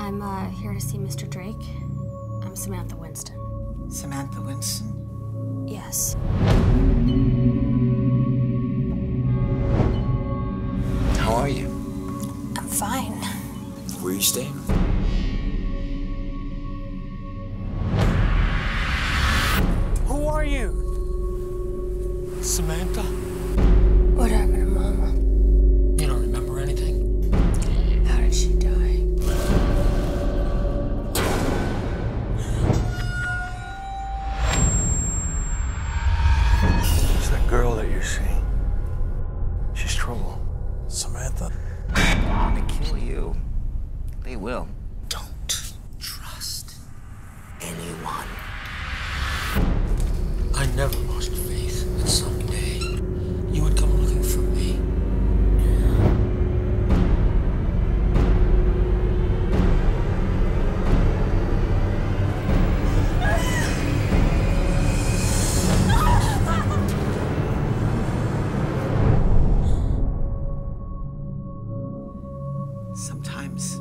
I'm uh, here to see Mr. Drake. I'm Samantha Winston. Samantha Winston? Yes. How are you? I'm fine. Where are you staying? Who are you? Samantha? girl that you're seeing. She's trouble. Samantha. They to kill you. They will. Don't trust anyone. I never Sometimes